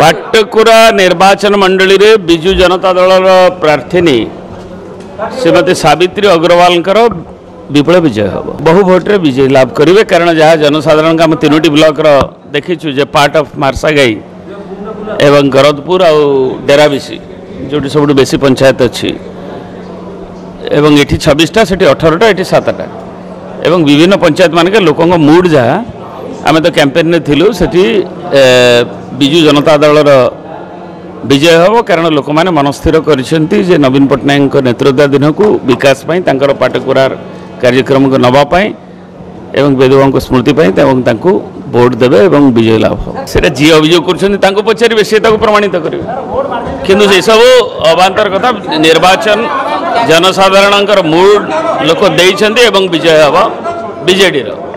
पटकुरा निर्वाचन मंडल विजु जनता दल प्रार्थी श्रीमती सवित्री अग्रवाल विपुल विजय हम बहु भोटे विजय लाभ करेंगे कारण जहाँ जनसाधारण आम तीनो ब्लक देखीचु जे पार्ट ऑफ मार्सागई एवं गरदपुर आराबीसी जो सब बेस पंचायत अच्छी ये छब्बीसटा से अठरटा ये सतटा एवं विभिन्न पंचायत मानक लोक मुड जहाँ ଆମେ ତ କ୍ୟାମ୍ପେନ୍ରେ ଥିଲୁ ସେଠି ବିଜୁ ଜନତା ଦଳର ବିଜୟ ହେବ କାରଣ ଲୋକମାନେ ମନସ୍ଥିର କରିଛନ୍ତି ଯେ ନବୀନ ପଟ୍ଟନାୟକଙ୍କ ନେତୃତ୍ୱାଧୀନକୁ ବିକାଶ ପାଇଁ ତାଙ୍କର ପାଟକୁରା କାର୍ଯ୍ୟକ୍ରମକୁ ନେବା ପାଇଁ ଏବଂ ବେଦବାବୁଙ୍କ ସ୍ମୃତି ପାଇଁ ଏବଂ ତାଙ୍କୁ ଭୋଟ୍ ଦେବେ ଏବଂ ବିଜୟ ଲାଭ ହେବ ସେଟା ଯିଏ ଅଭିଯୋଗ କରୁଛନ୍ତି ତାଙ୍କୁ ପଚାରିବେ ସେ ତାକୁ ପ୍ରମାଣିତ କରିବେ କିନ୍ତୁ ସେସବୁ ଅବାନ୍ତର କଥା ନିର୍ବାଚନ ଜନସାଧାରଣଙ୍କର ମୁଡ଼ ଲୋକ ଦେଇଛନ୍ତି ଏବଂ ବିଜୟ ହେବ ବିଜେଡ଼ିର